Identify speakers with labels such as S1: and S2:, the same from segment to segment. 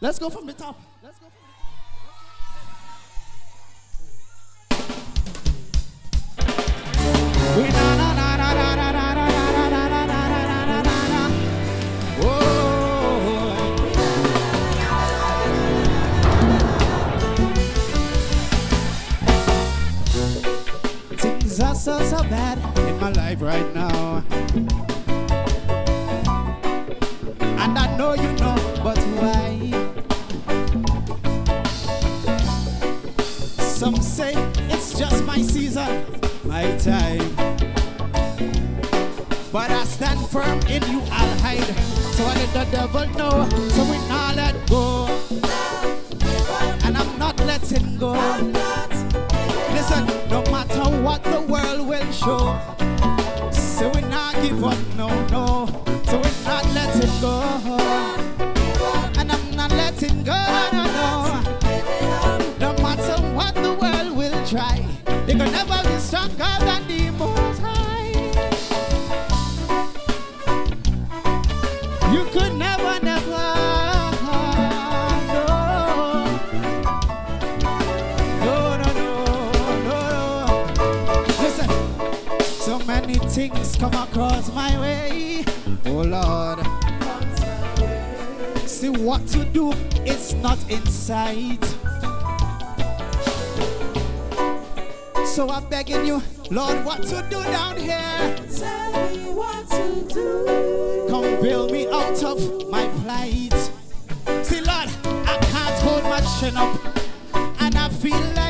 S1: Let's go from the top. Let's go from the top. Things are so, so bad in my life right now. Some say it's just my season, my time. But I stand firm in you, I'll hide. So I let the devil know, so we not let go. And I'm not letting go. Listen, no matter what the world will show. So we not give up, no, no. So we not letting go. And I'm not letting go, many things come across my way. Oh Lord. See what to do, it's not in sight. So I'm begging you, Lord, what to do down here?
S2: Tell me what to do.
S1: Come bail me out of my plight. See, Lord, I can't hold my chin up, and I feel like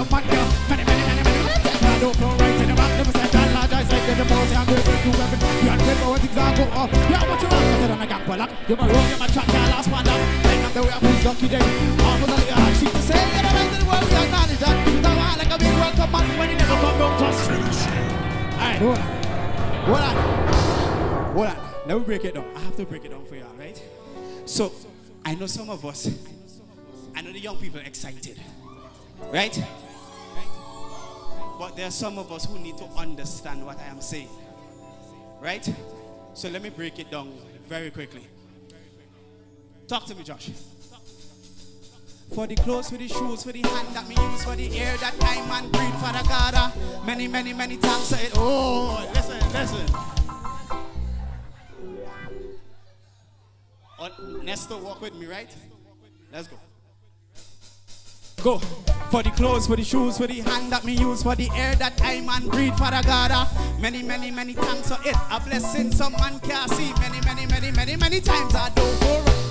S3: some man. Many, many, many, many. I don't flow right in the back, never said that, large, I said, the most, I'm grateful to. You grateful when things are go up. Yeah, what you want, better than a gang for luck. You're my you're my yeah, last up. Laying up the way I lucky day. Little hard shit to say, to the world, we acknowledge that. Like a big when it never come finish. Alright, hold on. Hold on. Hold on. Let me break it down. I have to break it down for you, all right? So, I know some of us, I know the young people excited, right? But there are some of us who need to understand what I am saying, right? So let me break it down very quickly. Talk to me, Josh. For the clothes, for the shoes, for the hand that me use, for the air that I man breathe, for the God, uh, many, many, many times it. Oh, listen, listen. Oh, Nestor, walk with me, right? Let's go. Go for the clothes, for the shoes, for the hand that me use, for the air that I man breathe, for the God. uh, Many, many, many thanks for it. A blessing some man can't see. Many, many, many, many, many times I do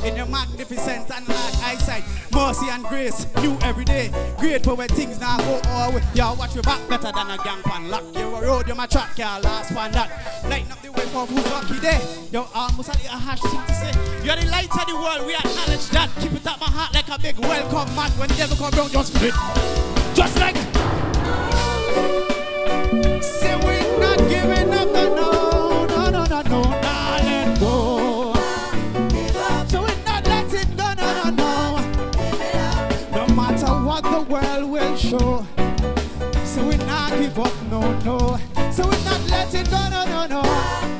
S3: in your magnificent and large eyesight. Mercy and grace, new every day. Grateful when things now go all way. Y'all watch your back better than a gang pan lock. You a road, you my track, y'all last pan that. Lighten up the way for who's lucky day. Yo, almost a little hash thing to say. You're the light of the world, we acknowledge that. Keep it at my heart like a big welcome mat. When the devil come round, just flip. Just like show. So we not give up, no, no. So we're not letting go, no, no, no.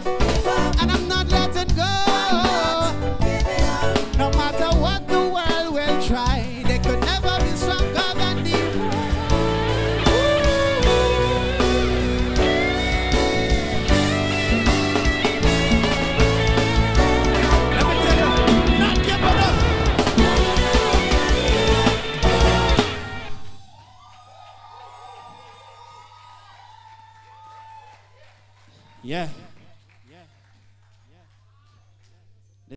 S3: Yeah.